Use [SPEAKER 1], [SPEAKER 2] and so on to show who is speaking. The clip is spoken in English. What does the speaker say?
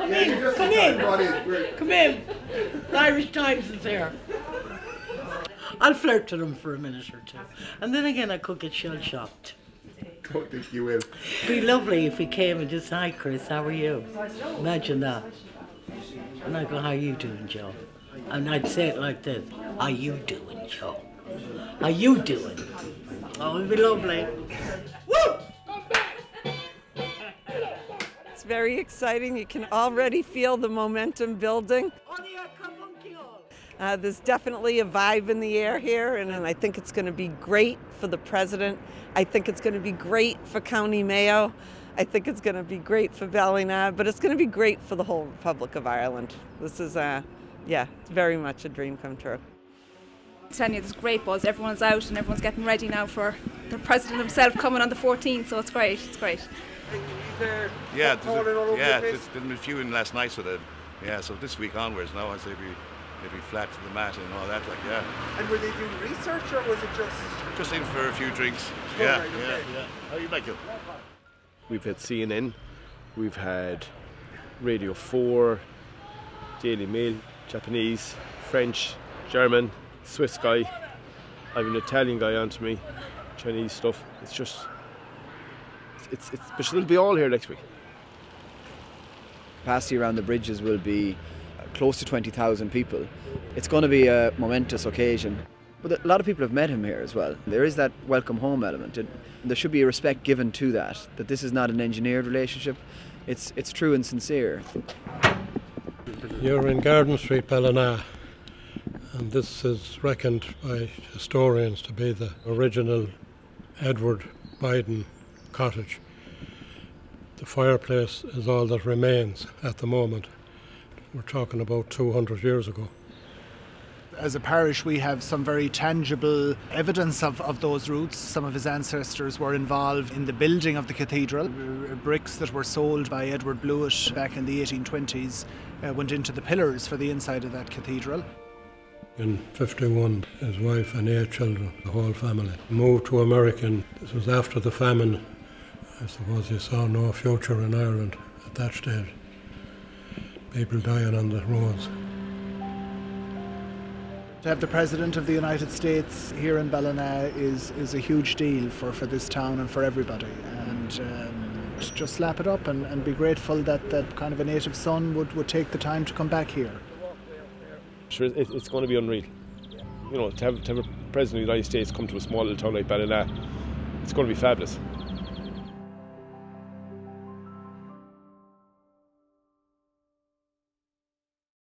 [SPEAKER 1] Come in, come in, come in. The Irish Times is here. I'll flirt to them for a minute or two. And then again, I could get shell shocked.
[SPEAKER 2] Don't think you will.
[SPEAKER 1] Be lovely if he came and just, hi Chris, how are you? Imagine that. And I go, how are you doing, Joe? And I'd say it like this, how you doing, Joe? How you doing? Oh, it'd be lovely.
[SPEAKER 3] Very exciting. You can already feel the momentum building. Uh, there's definitely a vibe in the air here, and, and I think it's going to be great for the president. I think it's going to be great for County Mayo. I think it's going to be great for Ballina, but it's going to be great for the whole Republic of Ireland. This is, uh, yeah, it's very much a dream come true.
[SPEAKER 4] I'm telling you, there's great buzz. Everyone's out and everyone's getting ready now for the president himself coming on the 14th. So it's great. It's great.
[SPEAKER 5] Yeah, there's a, yeah, there's been a few in last night, so that yeah. So this week onwards, now I say be maybe flat to the mat and all that, like yeah.
[SPEAKER 2] And were they doing research or was it just?
[SPEAKER 5] Just in for a few drinks.
[SPEAKER 2] Oh,
[SPEAKER 5] Yeah,
[SPEAKER 2] right,
[SPEAKER 5] yeah,
[SPEAKER 2] okay.
[SPEAKER 5] yeah. How you like it?
[SPEAKER 6] We've had CNN, we've had Radio 4, Daily Mail, Japanese, French, German, Swiss guy. I have an Italian guy on to me, Chinese stuff. It's just, it's, it's, but they'll be all here next week.
[SPEAKER 7] capacity around the bridges will be uh, close to 20,000 people. It's going to be a momentous occasion. But a lot of people have met him here as well. There is that welcome home element. And there should be a respect given to that, that this is not an engineered relationship. It's, it's true and sincere.
[SPEAKER 8] You're in Garden Street, Ballina, and this is reckoned by historians to be the original Edward Biden cottage. The fireplace is all that remains at the moment. We're talking about 200 years ago.
[SPEAKER 9] As a parish, we have some very tangible evidence of, of those roots. Some of his ancestors were involved in the building of the cathedral. Bricks that were sold by Edward Blewitt back in the 1820s uh, went into the pillars for the inside of that cathedral.
[SPEAKER 8] In 51, his wife and eight children, the whole family, moved to America. This was after the famine. I suppose he saw no future in Ireland at that stage. People dying on the roads.
[SPEAKER 9] To have the President of the United States here in Ballina is, is a huge deal for, for this town and for everybody. And um, just slap it up and, and be grateful that, that kind of a native son would, would take the time to come back here.
[SPEAKER 6] Sure, it, it's going to be unreal. You know, to have, to have a president of the United States come to a small little town like Ballina, it's going to be fabulous.